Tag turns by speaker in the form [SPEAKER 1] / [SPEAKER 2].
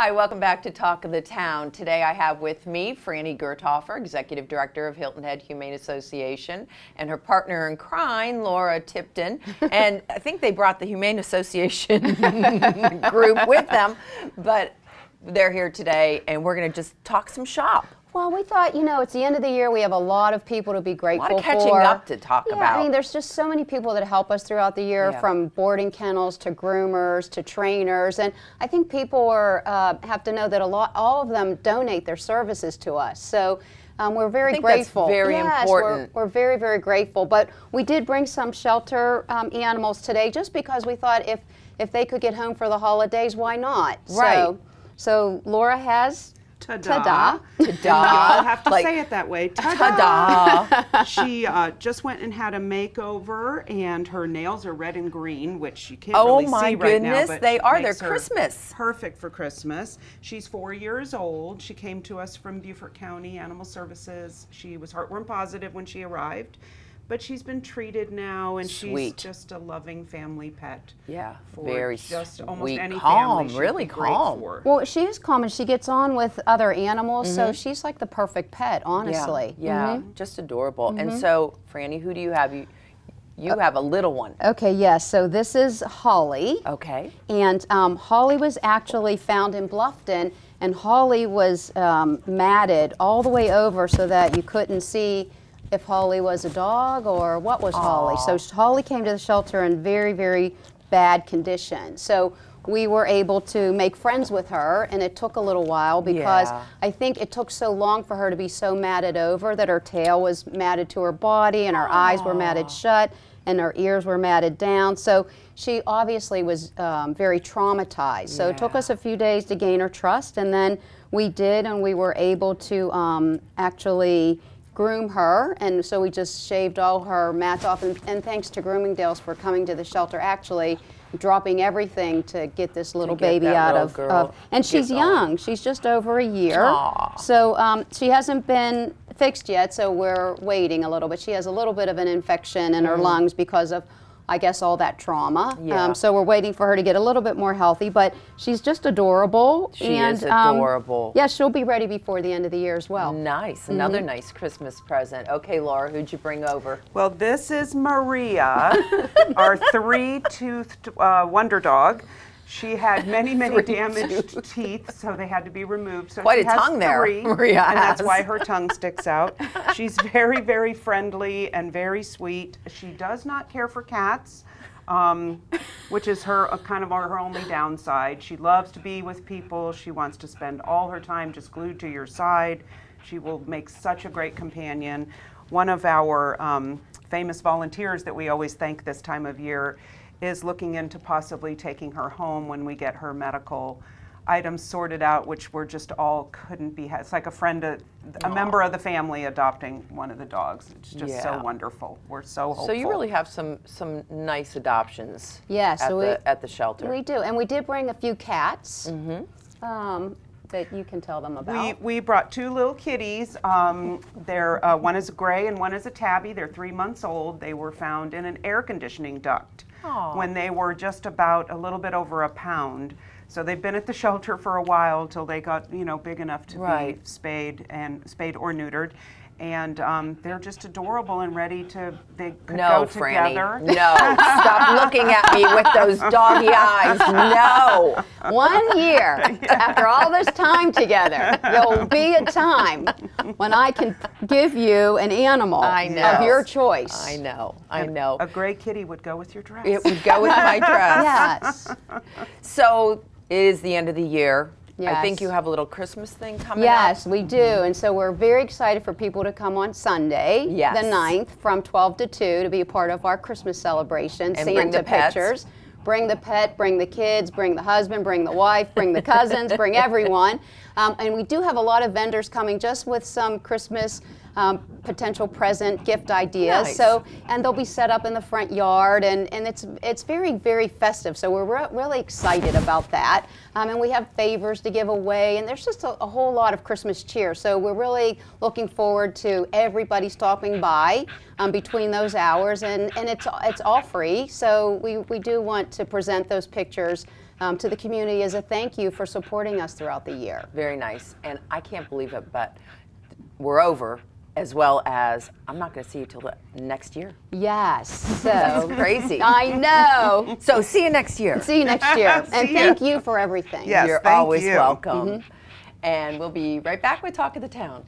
[SPEAKER 1] Hi, welcome back to Talk of the Town. Today I have with me Franny Gerthoffer, Executive Director of Hilton Head Humane Association, and her partner in crime, Laura Tipton. and I think they brought the Humane Association group with them, but they're here today and we're going to just talk some shop.
[SPEAKER 2] Well, we thought, you know, it's the end of the year. We have a lot of people to be grateful for. A
[SPEAKER 1] lot of catching
[SPEAKER 2] for.
[SPEAKER 1] up to talk
[SPEAKER 2] yeah,
[SPEAKER 1] about.
[SPEAKER 2] I mean, there's just so many people that help us throughout the year, yeah. from boarding kennels to groomers to trainers, and I think people are uh, have to know that a lot, all of them donate their services to us. So. Um, we're very grateful.
[SPEAKER 1] very
[SPEAKER 2] yes,
[SPEAKER 1] important.
[SPEAKER 2] We're, we're, very, very grateful. But we did bring some shelter um, animals today, just because we thought if if they could get home for the holidays, why not?
[SPEAKER 1] Right.
[SPEAKER 2] So, so Laura has
[SPEAKER 3] Ta-da.
[SPEAKER 2] Ta-da.
[SPEAKER 1] Ta-da.
[SPEAKER 3] I'll have to
[SPEAKER 1] like,
[SPEAKER 3] say it that way.
[SPEAKER 1] Ta-da.
[SPEAKER 3] Ta-da. she uh, just went and had a makeover, and her nails are red and green, which you can't
[SPEAKER 1] oh
[SPEAKER 3] really
[SPEAKER 1] my
[SPEAKER 3] see right now.
[SPEAKER 1] goodness,
[SPEAKER 3] but
[SPEAKER 1] they are. They're Christmas.
[SPEAKER 3] Perfect for Christmas. She's four years old. She came to us from Beaufort County Animal Services. She was heartworm positive when she arrived but she's been treated now, and
[SPEAKER 1] Sweet.
[SPEAKER 3] she's just a loving family pet.
[SPEAKER 1] Yeah,
[SPEAKER 3] for
[SPEAKER 1] very
[SPEAKER 3] just almost
[SPEAKER 1] sweet,
[SPEAKER 3] any
[SPEAKER 1] calm,
[SPEAKER 3] family she'd
[SPEAKER 1] really
[SPEAKER 3] great
[SPEAKER 1] calm.
[SPEAKER 3] for.
[SPEAKER 2] Well, she is calm and she gets on with other animals, so she's like the perfect pet, honestly.
[SPEAKER 1] Mm-hmm. Yeah, yeah. just adorable. And so, Franny, who do you have? You you have a little one.
[SPEAKER 2] Okay, yes. So this is Holly.
[SPEAKER 1] Okay.
[SPEAKER 2] And um, Holly was actually found in Bluffton, and Holly was um, matted all the way over so that you couldn't see if Holly was a dog or what was Holly. So Holly came to the shelter in very, very bad condition. So we were able to make friends with her, and it took a little while because
[SPEAKER 1] Yeah.
[SPEAKER 2] I think it took so long for her to be so matted over that her tail was matted to her body and her eyes were matted shut and her ears were matted down. So she obviously was um, very traumatized. So it took us a few days to gain her trust, and then we did, and we were able to um, actually groom her. And so we just shaved all her mats off. And, and thanks to Groomingdale's for coming to the shelter, actually dropping everything to get this little
[SPEAKER 1] get
[SPEAKER 2] baby out
[SPEAKER 1] little
[SPEAKER 2] of, of- and she's young. She's just over a year.
[SPEAKER 1] Aw.
[SPEAKER 2] So um, she hasn't been fixed yet, so we're waiting a little bit. She has a little bit of an infection in her lungs because of, I guess, all that trauma.
[SPEAKER 1] Mm. Yeah.
[SPEAKER 2] Um, so we're waiting for her to get a little bit more healthy, but she's just adorable.
[SPEAKER 1] She
[SPEAKER 2] and,
[SPEAKER 1] is
[SPEAKER 2] um,
[SPEAKER 1] adorable.
[SPEAKER 2] yeah, she'll be ready before the end of the year as well.
[SPEAKER 1] Nice. Another nice Christmas present. Okay, Laura, who'd you bring over?
[SPEAKER 3] Well, this is Maria, our three-toothed uh, wonder dog. She had many, many damaged teeth, so they had to be removed. So
[SPEAKER 1] Quite
[SPEAKER 3] she
[SPEAKER 1] a
[SPEAKER 3] has
[SPEAKER 1] tongue there,
[SPEAKER 3] three,
[SPEAKER 1] Maria
[SPEAKER 3] and that's why her tongue sticks out. She's very, very friendly and very sweet. She does not care for cats. Um, which is her uh, kind of our, her only downside. She loves to be with people. She wants to spend all her time just glued to your side. She will make such a great companion. One of our um, famous volunteers that we always thank this time of year is looking into possibly taking her home when we get her medical items sorted out, which we're just all couldn't be. It's like a friend, a, a member of the family adopting one of the dogs. It's just
[SPEAKER 1] Yeah.
[SPEAKER 3] so wonderful. We're so hopeful.
[SPEAKER 1] So you really have some some nice adoptions.
[SPEAKER 2] Yeah,
[SPEAKER 1] At
[SPEAKER 2] so we-
[SPEAKER 1] the at the shelter.
[SPEAKER 2] We do, and we did bring a few cats um, that you can tell them about.
[SPEAKER 3] we we brought two little kitties. Um, they're, uh, one is a gray and one is a tabby. They're three months old. They were found in an air conditioning duct
[SPEAKER 1] Aw.
[SPEAKER 3] when they were just about a little bit over a pound. So they've been at the shelter for a while till they got you know big enough to
[SPEAKER 1] Right.
[SPEAKER 3] be spayed and spayed or neutered. And um, they're just adorable and ready to. They could
[SPEAKER 1] no,
[SPEAKER 3] go
[SPEAKER 1] Franny.
[SPEAKER 3] together.
[SPEAKER 1] No. Stop looking at me with those doggy eyes. No.
[SPEAKER 2] One year after all this time together, there'll be a time when I can give you an animal
[SPEAKER 1] I
[SPEAKER 2] of your choice.
[SPEAKER 1] I know. I know.
[SPEAKER 3] A gray kitty would go with your dress.
[SPEAKER 1] It would go with my dress.
[SPEAKER 2] Yes.
[SPEAKER 1] So it is the end of the year. I think you have a little Christmas thing coming
[SPEAKER 2] Yes,
[SPEAKER 1] up.
[SPEAKER 2] we do. And so we're very excited for people to come on Sunday,
[SPEAKER 1] Yes.
[SPEAKER 2] the 9th, from 12 to 2 to be a part of our Christmas celebration.
[SPEAKER 1] And
[SPEAKER 2] Santa
[SPEAKER 1] bring the pets.
[SPEAKER 2] pictures. Bring the pet, bring the kids, bring the husband, bring the wife, bring the cousins, bring everyone. Um, and we do have a lot of vendors coming just with some Christmas um, potential present gift ideas.
[SPEAKER 1] Nice.
[SPEAKER 2] So and they'll be set up in the front yard, and, and it's it's very very festive. So we're re- really excited about that. Um, and we have favors to give away, and there's just a, a whole lot of Christmas cheer. So we're really looking forward to everybody stopping by um, between those hours, and, and it's it's all free. So we, we do want to present those pictures um, to the community as a thank you for supporting us throughout the year.
[SPEAKER 1] Very nice. And I can't believe it, but we're over, as well as I'm not going to see you till the next year.
[SPEAKER 2] Yes. So
[SPEAKER 1] crazy.
[SPEAKER 2] I know.
[SPEAKER 1] So see you next year.
[SPEAKER 2] See you next year, and
[SPEAKER 3] See ya.
[SPEAKER 2] thank you for everything.
[SPEAKER 3] Yes,
[SPEAKER 1] You're
[SPEAKER 3] thank
[SPEAKER 1] always
[SPEAKER 3] you.
[SPEAKER 1] welcome. Mm-hmm. And we'll be right back with Talk of the Town.